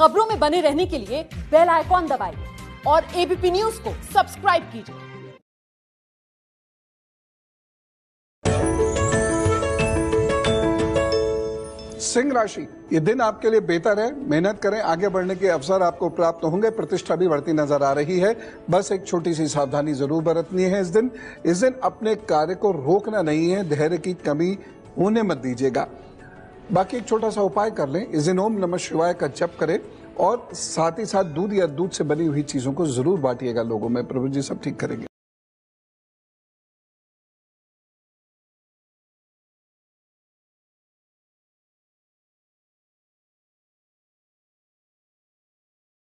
खबरों में बने रहने के लिए बेल आइकॉन दबाइए और एबीपी न्यूज़ को सब्सक्राइब कीजिए। सिंह राशि, ये दिन आपके लिए बेहतर है। मेहनत करें, आगे बढ़ने के अवसर आपको प्राप्त होंगे। प्रतिष्ठा भी बढ़ती नज़र आ रही है। बस एक छोटी सी सावधानी ज़रूर बरतनी है इस दिन। इस दिन अपने कार्य को रोकना नहीं है। धैर्य की कमी होने मत दीजिएगा। बाकी एक छोटा सा उपाय कर लें, इजिनोम दिन ओम नमः शिवाय का जप करें और साथ ही साथ दूध या दूध से बनी हुई चीज़ों को ज़रूर बांटिएगा लोगों में। प्रभु जी सब ठीक करेंगे।